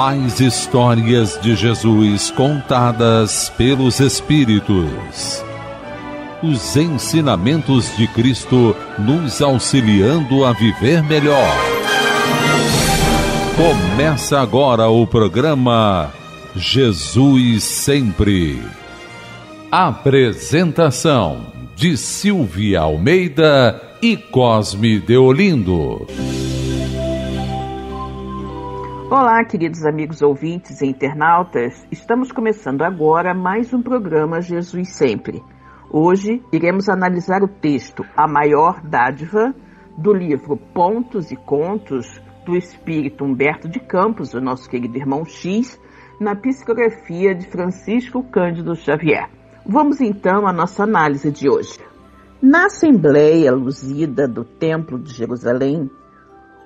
As histórias de Jesus contadas pelos Espíritos. Os ensinamentos de Cristo nos auxiliando a viver melhor. Começa agora o programa Jesus Sempre. Apresentação de Silvia Almeida e Cosme Deolindo. Olá, queridos amigos ouvintes e internautas. Estamos começando agora mais um programa Jesus Sempre. Hoje iremos analisar o texto A Maior Dádiva do livro Pontos e Contos do espírito Humberto de Campos, o nosso querido irmão X, na psicografia de Francisco Cândido Xavier. Vamos então à nossa análise de hoje. Na Assembleia Luzida do Templo de Jerusalém,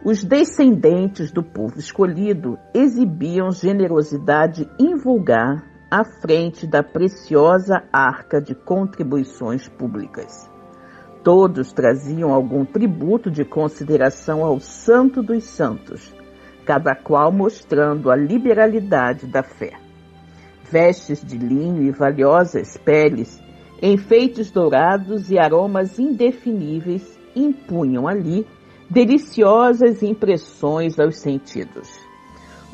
os descendentes do povo escolhido exibiam generosidade invulgar à frente da preciosa arca de contribuições públicas. Todos traziam algum tributo de consideração ao Santo dos Santos, cada qual mostrando a liberalidade da fé. Vestes de linho e valiosas peles, enfeites dourados e aromas indefiníveis impunham ali deliciosas impressões aos sentidos.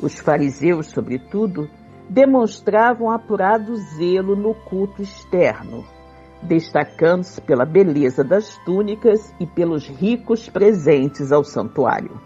Os fariseus, sobretudo, demonstravam apurado zelo no culto externo, destacando-se pela beleza das túnicas e pelos ricos presentes ao santuário.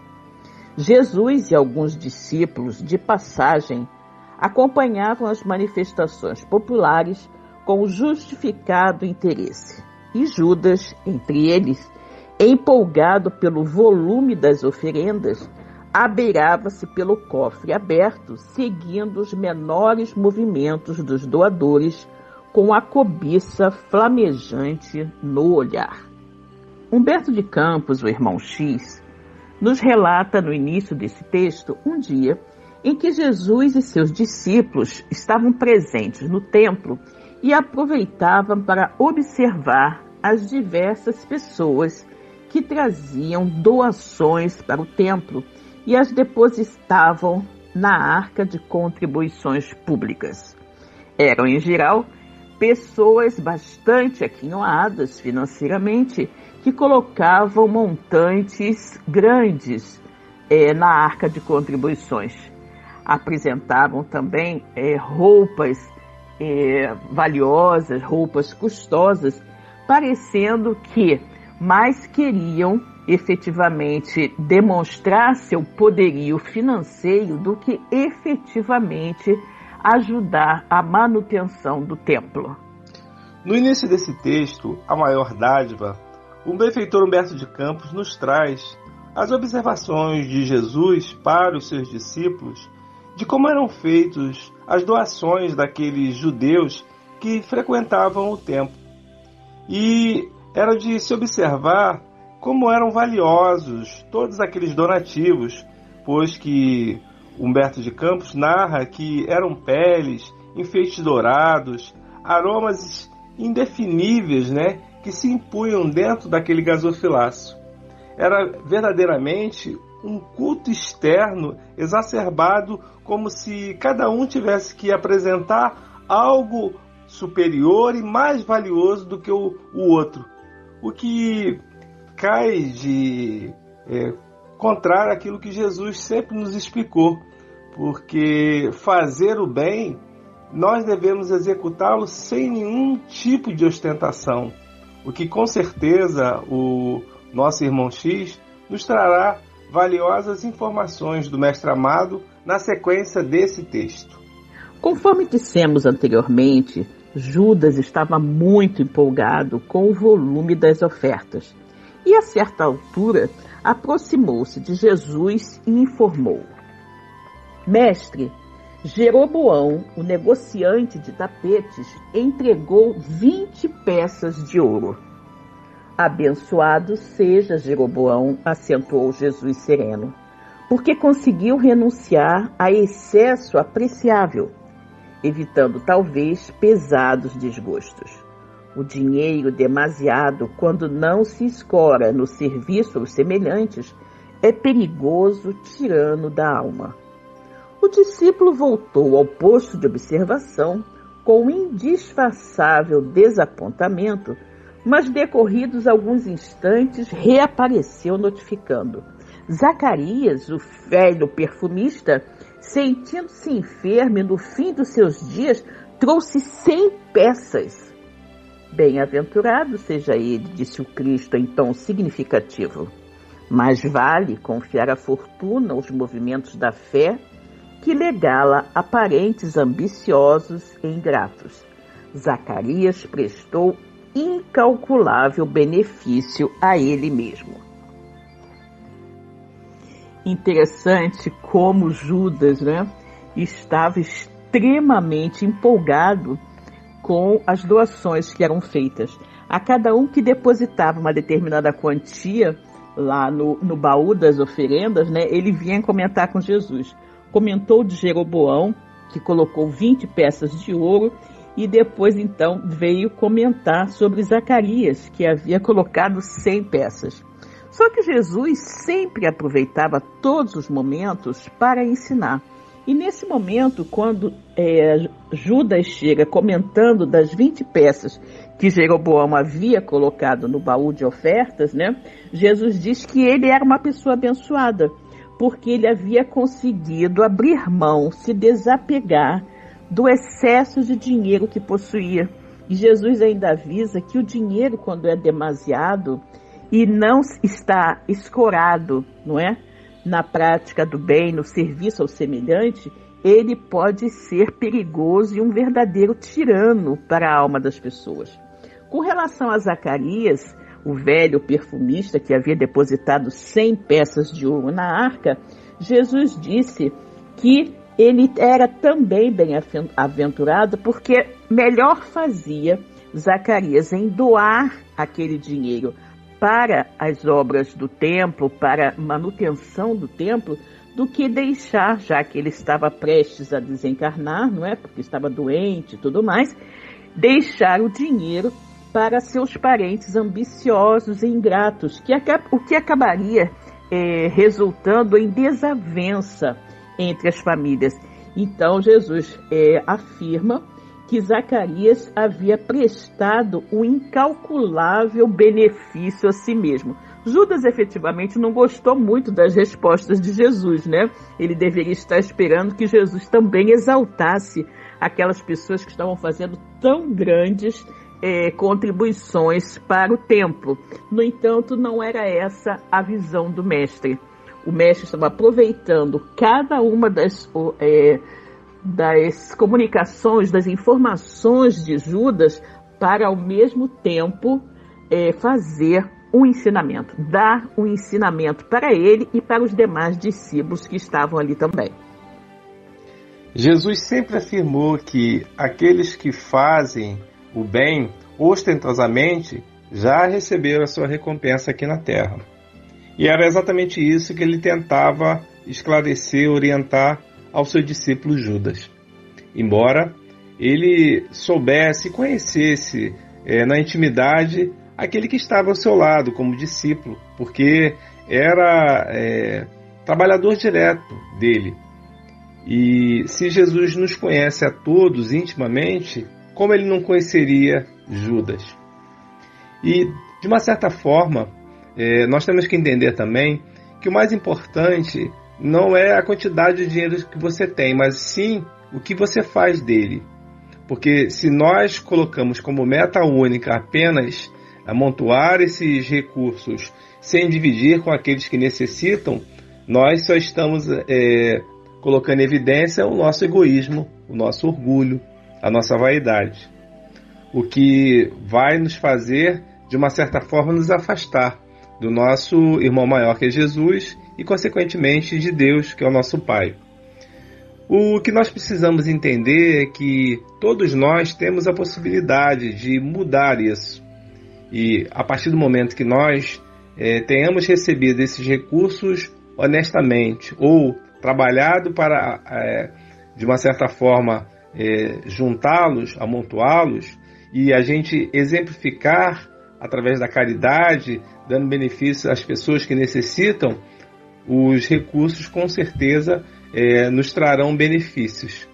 Jesus e alguns discípulos de passagem acompanhavam as manifestações populares com justificado interesse, e Judas, entre eles, empolgado pelo volume das oferendas, abeirava-se pelo cofre aberto, seguindo os menores movimentos dos doadores com a cobiça flamejante no olhar. Humberto de Campos, o irmão X, nos relata no início desse texto um dia em que Jesus e seus discípulos estavam presentes no templo e aproveitavam para observar as diversas pessoas que traziam doações para o templo e as depositavam na arca de contribuições públicas. Eram, em geral, pessoas bastante aquinhoadas financeiramente que colocavam montantes grandes é, na arca de contribuições. Apresentavam também é, roupas é, valiosas, roupas custosas, parecendo que mas queriam efetivamente demonstrar seu poderio financeiro do que efetivamente ajudar a manutenção do templo. No início desse texto, a maior dádiva, o benfeitor Humberto de Campos nos traz as observações de Jesus para os seus discípulos de como eram feitos as doações daqueles judeus que frequentavam o templo. E era de se observar como eram valiosos todos aqueles donativos, pois que Humberto de Campos narra que eram peles, enfeites dourados, aromas indefiníveis, né, que se impunham dentro daquele gasofilácio. Era verdadeiramente um culto externo exacerbado, como se cada um tivesse que apresentar algo superior e mais valioso do que o, o outro o que cai de é, contrário àquilo que Jesus sempre nos explicou, porque fazer o bem nós devemos executá-lo sem nenhum tipo de ostentação, o que com certeza o nosso irmão X nos trará valiosas informações do Mestre Amado na sequência desse texto. Conforme dissemos anteriormente, Judas estava muito empolgado com o volume das ofertas. E, a certa altura, aproximou-se de Jesus e informou: Mestre, Jeroboão, o negociante de tapetes, entregou vinte peças de ouro. Abençoado seja Jeroboão, acentuou Jesus sereno, porque conseguiu renunciar a excesso apreciável evitando talvez pesados desgostos. O dinheiro demasiado, quando não se escora no serviço aos semelhantes, é perigoso tirano da alma. O discípulo voltou ao posto de observação com indisfarçável desapontamento, mas decorridos alguns instantes reapareceu notificando. Zacarias, o velho perfumista, sentindo-se enfermo no fim dos seus dias, trouxe cem peças. Bem-aventurado seja ele, disse o Cristo em tom significativo. Mais vale confiar a fortuna aos movimentos da fé que legá-la a parentes ambiciosos e ingratos. Zacarias prestou incalculável benefício a ele mesmo. Interessante como Judas né, estava extremamente empolgado com as doações que eram feitas. A cada um que depositava uma determinada quantia lá no, no baú das oferendas, né, ele vinha comentar com Jesus comentou de Jeroboão, que colocou 20 peças de ouro, e depois então veio comentar sobre Zacarias, que havia colocado 100 peças. Só que Jesus sempre aproveitava todos os momentos para ensinar. E nesse momento, quando é, Judas chega comentando das 20 peças que Jeroboão havia colocado no baú de ofertas, né, Jesus diz que ele era uma pessoa abençoada porque ele havia conseguido abrir mão, se desapegar do excesso de dinheiro que possuía. E Jesus ainda avisa que o dinheiro, quando é demasiado e não está escorado, não é? Na prática do bem, no serviço ao semelhante, ele pode ser perigoso e um verdadeiro tirano para a alma das pessoas. Com relação a Zacarias, o velho perfumista que havia depositado cem peças de ouro na arca, Jesus disse que ele era também bem-aventurado porque melhor fazia Zacarias em doar aquele dinheiro para as obras do templo, para manutenção do templo, do que deixar, já que ele estava prestes a desencarnar, não é? Porque estava doente e tudo mais, deixar o dinheiro para seus parentes ambiciosos e ingratos, que, o que acabaria é, resultando em desavença entre as famílias. Então Jesus é, afirma que Zacarias havia prestado um incalculável benefício a si mesmo. Judas efetivamente não gostou muito das respostas de Jesus, né? Ele deveria estar esperando que Jesus também exaltasse aquelas pessoas que estavam fazendo tão grandes é, contribuições para o templo. No entanto, não era essa a visão do mestre. O mestre estava aproveitando cada uma das, é, das comunicações, das informações de Judas, para ao mesmo tempo é, fazer um ensinamento, dar um ensinamento para ele e para os demais discípulos que estavam ali também. Jesus sempre afirmou que aqueles que fazem o bem, ostentosamente, já receberam a sua recompensa aqui na terra. E era exatamente isso que ele tentava esclarecer, orientar ao seu discípulo Judas. Embora ele soubesse, conhecesse é, na intimidade aquele que estava ao seu lado como discípulo, porque era é, trabalhador direto dele. E se Jesus nos conhece a todos intimamente, como ele não conheceria Judas? E, de uma certa forma, é, nós temos que entender também que o mais importante não é a quantidade de dinheiro que você tem, mas sim o que você faz dele. Porque se nós colocamos como meta única apenas amontoar esses recursos sem dividir com aqueles que necessitam, nós só estamos é, colocando em evidência o nosso egoísmo, o nosso orgulho, a nossa vaidade. O que vai nos fazer, de uma certa forma, nos afastar do nosso irmão maior que é Jesus e, consequentemente, de Deus, que é o nosso Pai. O que nós precisamos entender é que todos nós temos a possibilidade de mudar isso. E a partir do momento que nós é, tenhamos recebido esses recursos honestamente ou trabalhado para, é, de uma certa forma, é, juntá-los, amontoá-los e a gente exemplificar através da caridade, dando benefício às pessoas que necessitam, os recursos com certeza é, nos trarão benefícios.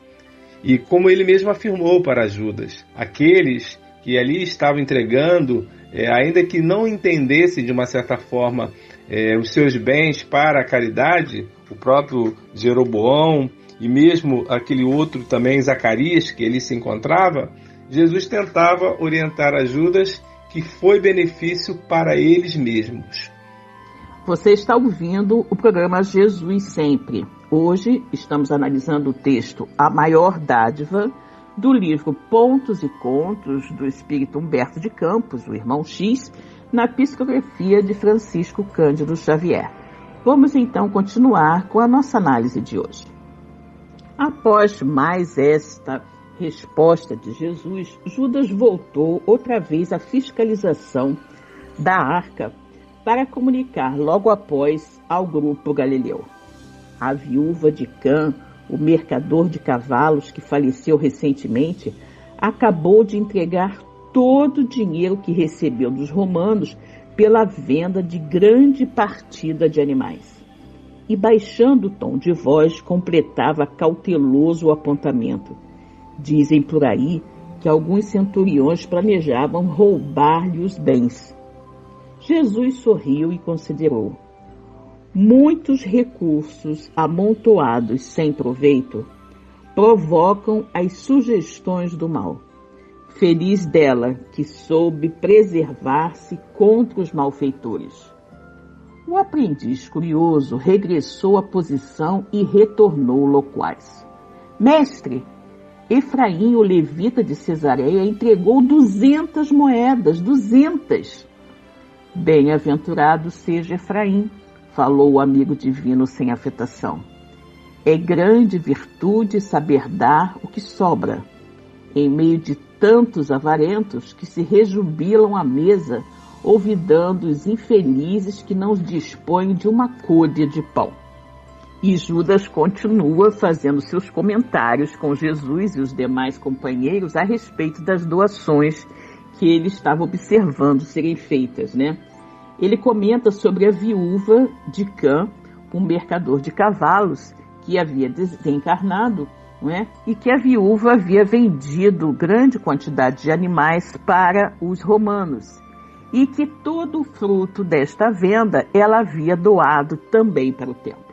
E como ele mesmo afirmou para Judas, aqueles que ali estavam entregando, é, ainda que não entendesse de uma certa forma é, os seus bens para a caridade, o próprio Jeroboão e mesmo aquele outro também, Zacarias, que ele se encontrava, Jesus tentava orientar a Judas que foi benefício para eles mesmos. Você está ouvindo o programa Jesus Sempre. Hoje estamos analisando o texto A Maior Dádiva do livro Pontos e Contos do Espírito Humberto de Campos, o irmão X, na psicografia de Francisco Cândido Xavier. Vamos então continuar com a nossa análise de hoje. Após mais esta resposta de Jesus, Judas voltou outra vez à fiscalização da arca para comunicar logo após ao grupo galileu. A viúva de Cã, o mercador de cavalos que faleceu recentemente, acabou de entregar todo o dinheiro que recebeu dos romanos pela venda de grande partida de animais. E baixando o tom de voz, completava cauteloso o apontamento. Dizem por aí que alguns centuriões planejavam roubar-lhe os bens. Jesus sorriu e considerou: Muitos recursos amontoados sem proveito provocam as sugestões do mal. Feliz dela que soube preservar-se contra os malfeitores. O aprendiz curioso regressou à posição e retornou loquaz. Mestre, Efraim, o levita de Cesareia, entregou duzentas moedas, duzentas. Bem-aventurado seja Efraim, falou o amigo divino sem afetação. É grande virtude saber dar o que sobra, em meio de tantos avarentos que se rejubilam à mesa, ouvidando os infelizes que não dispõem de uma côdea de pão. E Judas continua fazendo seus comentários com Jesus e os demais companheiros a respeito das doações que ele estava observando serem feitas, né? ele comenta sobre a viúva de Cã, um mercador de cavalos que havia desencarnado, não é? e que a viúva havia vendido grande quantidade de animais para os romanos, e que todo o fruto desta venda ela havia doado também para o templo.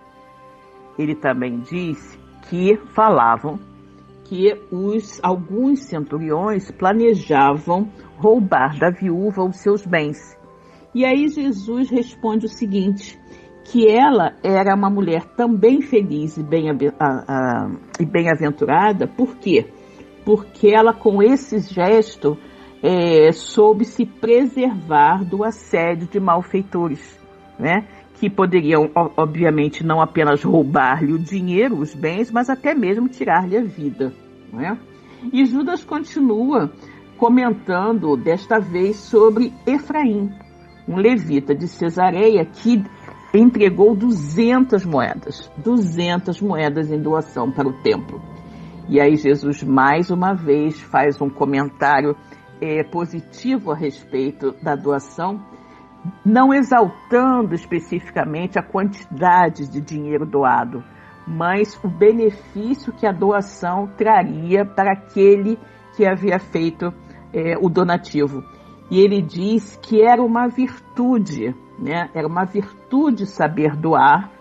Ele também disse que falavam que os alguns centuriões planejavam roubar da viúva os seus bens e aí Jesus responde o seguinte: que ela era uma mulher também feliz e bem-aventurada, por quê? Porque ela, com esse gesto, é, soube se preservar do assédio de malfeitores, né? Que poderiam, obviamente, não apenas roubar-lhe o dinheiro, os bens, mas até mesmo tirar-lhe a vida. Né? E Judas continua comentando, desta vez, sobre Efraim, um levita de Cesareia que entregou 200 moedas, 200 moedas em doação para o templo. E aí Jesus mais uma vez faz um comentário é, positivo a respeito da doação, não exaltando especificamente a quantidade de dinheiro doado, mas o benefício que a doação traria para aquele que havia feito é, o donativo. E ele diz que era uma virtude, né? Era uma virtude saber doar,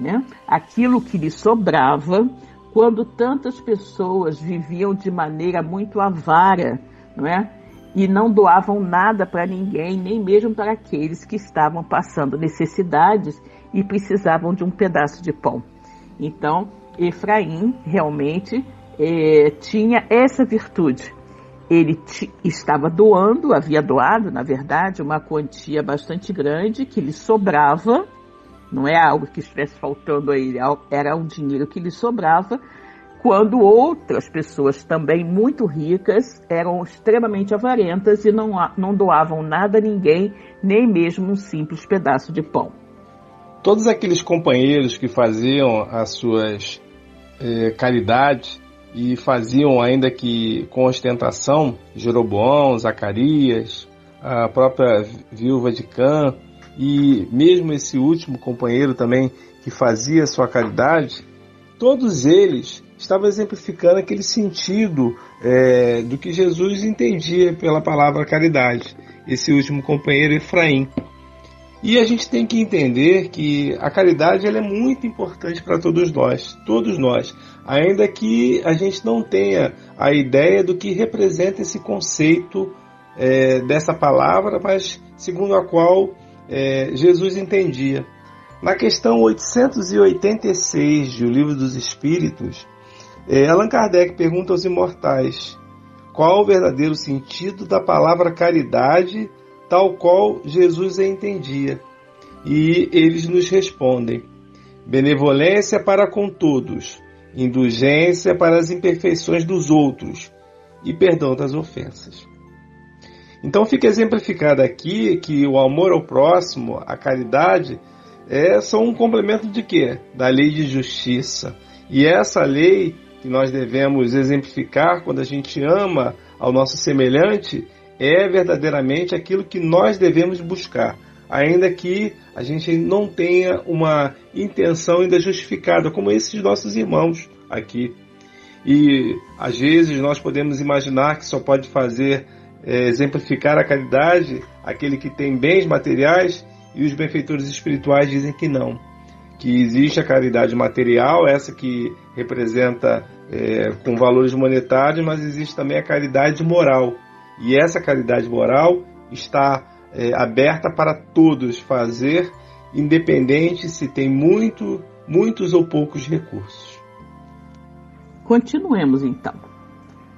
né? Aquilo que lhe sobrava quando tantas pessoas viviam de maneira muito avara, não é? E não doavam nada para ninguém, nem mesmo para aqueles que estavam passando necessidades e precisavam de um pedaço de pão. Então, Efraim realmente é, tinha essa virtude ele estava doando, havia doado, na verdade, uma quantia bastante grande que lhe sobrava, não é algo que estivesse faltando a ele, era um dinheiro que lhe sobrava, quando outras pessoas também muito ricas eram extremamente avarentas e não, não doavam nada a ninguém, nem mesmo um simples pedaço de pão. Todos aqueles companheiros que faziam as suas eh, caridades e faziam ainda que com ostentação Jeroboão, Zacarias, a própria viúva de Cã e mesmo esse último companheiro também que fazia sua caridade, todos eles estavam exemplificando aquele sentido é, do que Jesus entendia pela palavra caridade, esse último companheiro Efraim. E a gente tem que entender que a caridade ela é muito importante para todos nós, todos nós, ainda que a gente não tenha a ideia do que representa esse conceito é, dessa palavra, mas segundo a qual é, Jesus entendia. Na questão 886 de O Livro dos Espíritos, é, Allan Kardec pergunta aos imortais qual o verdadeiro sentido da palavra caridade tal qual Jesus a entendia. E eles nos respondem: benevolência para com todos, indulgência para as imperfeições dos outros e perdão das ofensas. Então fica exemplificado aqui que o amor ao próximo, a caridade, é só um complemento de quê? Da lei de justiça. E essa lei que nós devemos exemplificar quando a gente ama ao nosso semelhante é verdadeiramente aquilo que nós devemos buscar, ainda que a gente não tenha uma intenção ainda justificada, como esses nossos irmãos aqui. E às vezes nós podemos imaginar que só pode fazer é, exemplificar a caridade aquele que tem bens materiais e os benfeitores espirituais dizem que não. Que existe a caridade material, essa que representa é, com valores monetários, mas existe também a caridade moral, e essa caridade moral está é, aberta para todos fazer, independente se tem muito, muitos ou poucos recursos. Continuemos então.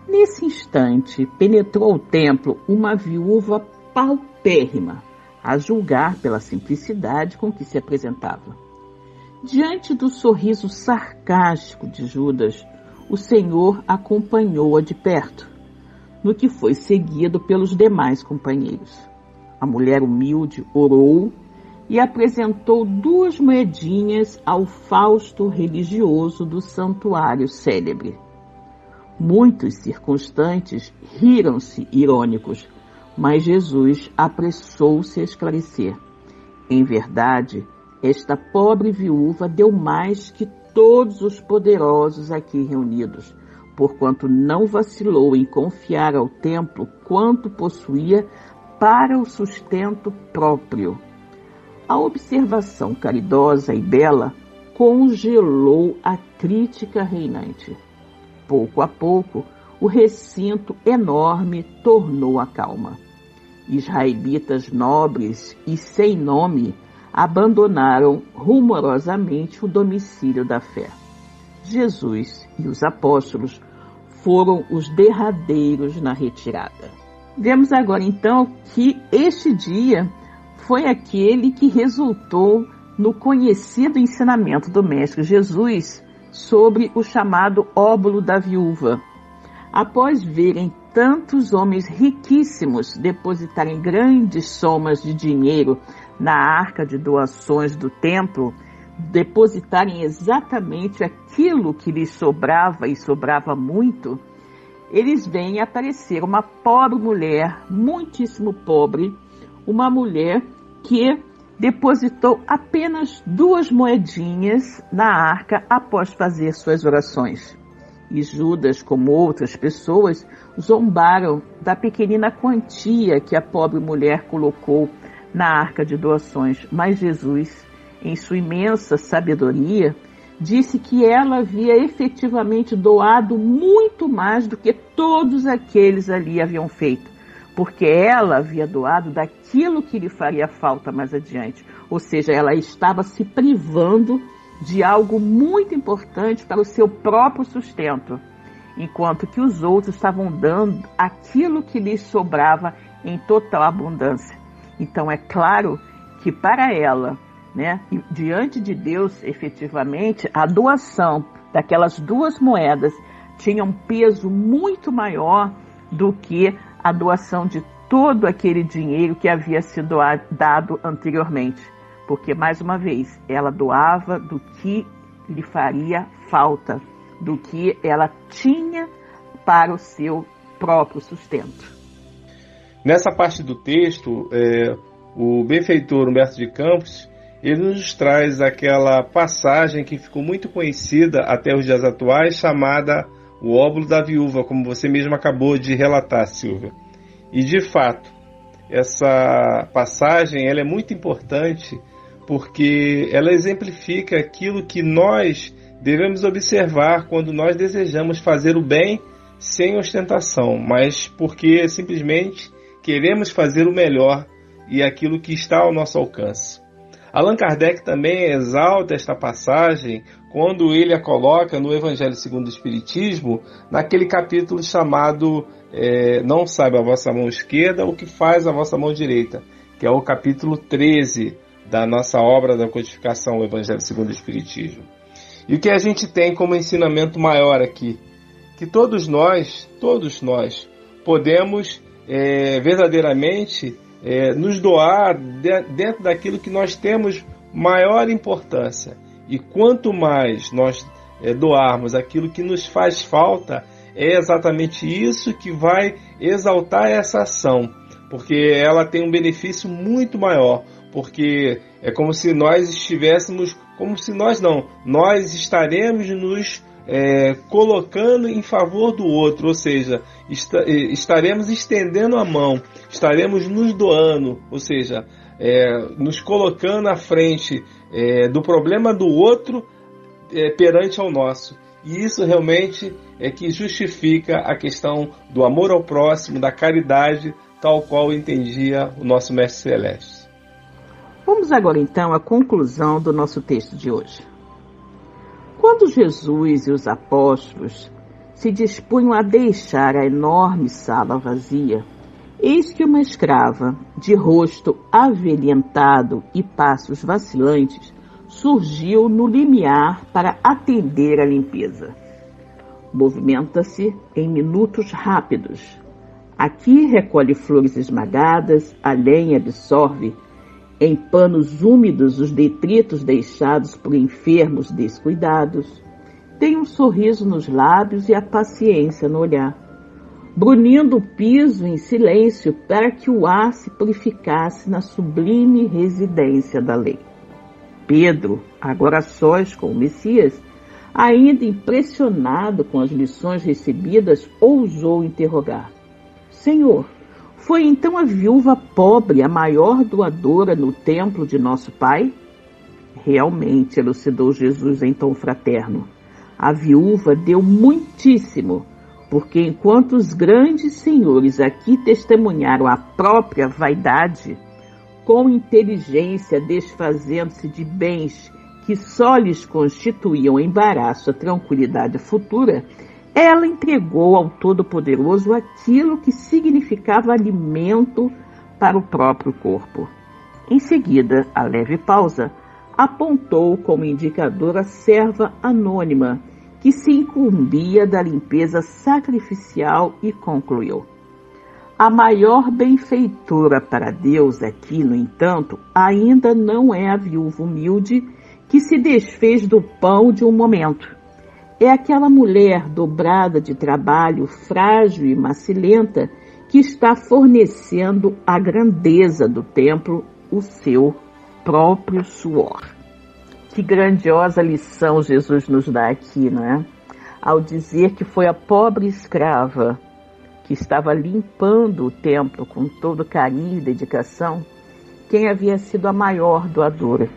Nesse instante, penetrou o templo uma viúva paupérrima, a julgar pela simplicidade com que se apresentava. Diante do sorriso sarcástico de Judas, o Senhor acompanhou-a de perto no que foi seguido pelos demais companheiros. A mulher humilde orou e apresentou duas moedinhas ao fausto religioso do santuário célebre. Muitos circunstantes riram-se irônicos, mas Jesus apressou-se a esclarecer. Em verdade, esta pobre viúva deu mais que todos os poderosos aqui reunidos porquanto não vacilou em confiar ao templo quanto possuía para o sustento próprio. A observação caridosa e bela congelou a crítica reinante. Pouco a pouco, o recinto enorme tornou a calma. Israelitas nobres e sem nome abandonaram rumorosamente o domicílio da fé. Jesus e os apóstolos foram os derradeiros na retirada. Vemos agora então que este dia foi aquele que resultou no conhecido ensinamento do Mestre Jesus sobre o chamado óbolo da viúva. Após verem tantos homens riquíssimos depositarem grandes somas de dinheiro na arca de doações do templo, depositarem exatamente aquilo que lhes sobrava e sobrava muito, eles veem aparecer uma pobre mulher, muitíssimo pobre, uma mulher que depositou apenas duas moedinhas na arca após fazer suas orações. E Judas, como outras pessoas, zombaram da pequenina quantia que a pobre mulher colocou na arca de doações, mas Jesus em sua imensa sabedoria, disse que ela havia efetivamente doado muito mais do que todos aqueles ali haviam feito, porque ela havia doado daquilo que lhe faria falta mais adiante, ou seja, ela estava se privando de algo muito importante para o seu próprio sustento, enquanto que os outros estavam dando aquilo que lhes sobrava em total abundância. Então é claro que para ela né? Diante de Deus, efetivamente, a doação daquelas duas moedas tinha um peso muito maior do que a doação de todo aquele dinheiro que havia sido dado anteriormente. Porque, mais uma vez, ela doava do que lhe faria falta, do que ela tinha para o seu próprio sustento. Nessa parte do texto, é, o benfeitor Humberto de Campos ele nos traz aquela passagem que ficou muito conhecida até os dias atuais, chamada o óvulo da viúva, como você mesmo acabou de relatar, Silvia. E de fato, essa passagem ela é muito importante porque ela exemplifica aquilo que nós devemos observar quando nós desejamos fazer o bem sem ostentação, mas porque simplesmente queremos fazer o melhor e aquilo que está ao nosso alcance. Allan Kardec também exalta esta passagem quando ele a coloca no Evangelho segundo o Espiritismo, naquele capítulo chamado é, Não sabe a vossa mão esquerda o que faz a vossa mão direita, que é o capítulo 13 da nossa obra da codificação, o Evangelho segundo o Espiritismo. E o que a gente tem como ensinamento maior aqui? Que todos nós, todos nós, podemos é, verdadeiramente é, nos doar de, dentro daquilo que nós temos maior importância. E quanto mais nós é, doarmos aquilo que nos faz falta, é exatamente isso que vai exaltar essa ação, porque ela tem um benefício muito maior, porque é como se nós estivéssemos, como se nós não, nós estaremos nos é, colocando em favor do outro, ou seja, estaremos estendendo a mão, estaremos nos doando, ou seja, é, nos colocando à frente é, do problema do outro é, perante ao nosso. E isso realmente é que justifica a questão do amor ao próximo, da caridade, tal qual entendia o nosso Mestre Celeste. Vamos agora então à conclusão do nosso texto de hoje. Quando Jesus e os apóstolos se dispunham a deixar a enorme sala vazia, eis que uma escrava, de rosto avelhentado e passos vacilantes, surgiu no limiar para atender à limpeza. Movimenta-se em minutos rápidos. Aqui recolhe flores esmagadas, além absorve em panos úmidos os detritos deixados por enfermos descuidados. Tem um sorriso nos lábios e a paciência no olhar, brunindo o piso em silêncio para que o ar se purificasse na sublime residência da lei. Pedro, agora sós com o Messias, ainda impressionado com as lições recebidas, ousou interrogar: Senhor, foi então a viúva pobre a maior doadora no templo de nosso Pai? Realmente, elucidou Jesus em tom fraterno. A viúva deu muitíssimo, porque enquanto os grandes senhores aqui testemunharam a própria vaidade, com inteligência desfazendo-se de bens que só lhes constituíam embaraço a tranquilidade futura, ela entregou ao Todo-Poderoso aquilo que significava alimento para o próprio corpo. Em seguida, a leve pausa apontou como indicador a serva anônima que se incumbia da limpeza sacrificial e concluiu: A maior benfeitora para Deus aqui, no entanto, ainda não é a viúva humilde que se desfez do pão de um momento é aquela mulher dobrada de trabalho, frágil e macilenta, que está fornecendo à grandeza do templo o seu próprio suor. Que grandiosa lição Jesus nos dá aqui, não é? Ao dizer que foi a pobre escrava que estava limpando o templo com todo carinho e dedicação, quem havia sido a maior doadora,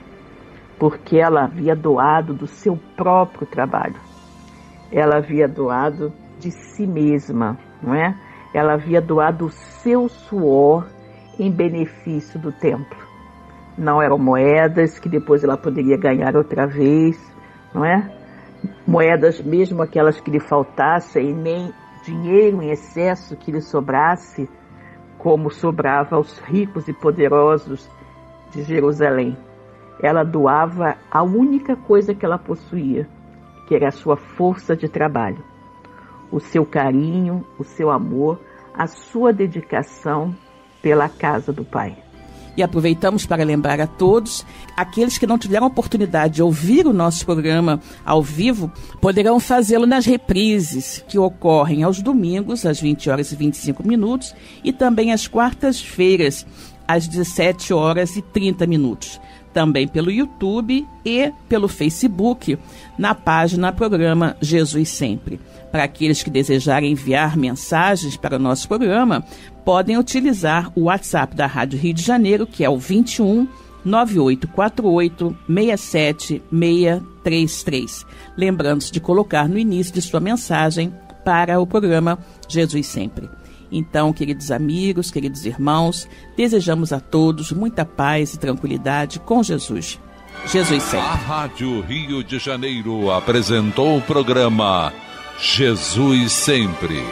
porque ela havia doado do seu próprio trabalho ela havia doado de si mesma, não é? Ela havia doado o seu suor em benefício do templo. Não eram moedas que depois ela poderia ganhar outra vez, não é? Moedas mesmo aquelas que lhe faltassem, nem dinheiro em excesso que lhe sobrasse, como sobrava aos ricos e poderosos de Jerusalém. Ela doava a única coisa que ela possuía, que era a sua força de trabalho, o seu carinho, o seu amor, a sua dedicação pela casa do Pai. E aproveitamos para lembrar a todos, aqueles que não tiveram oportunidade de ouvir o nosso programa ao vivo, poderão fazê-lo nas reprises, que ocorrem aos domingos, às 20 horas e 25 minutos, e também às quartas-feiras, às 17 horas e 30 minutos. Também pelo YouTube e pelo Facebook, na página Programa Jesus Sempre. Para aqueles que desejarem enviar mensagens para o nosso programa, podem utilizar o WhatsApp da Rádio Rio de Janeiro, que é o 21 9848 67633. Lembrando-se de colocar no início de sua mensagem para o programa Jesus Sempre. Então, queridos amigos, queridos irmãos, desejamos a todos muita paz e tranquilidade com Jesus. Jesus sempre. A Rádio Rio de Janeiro apresentou o programa Jesus Sempre.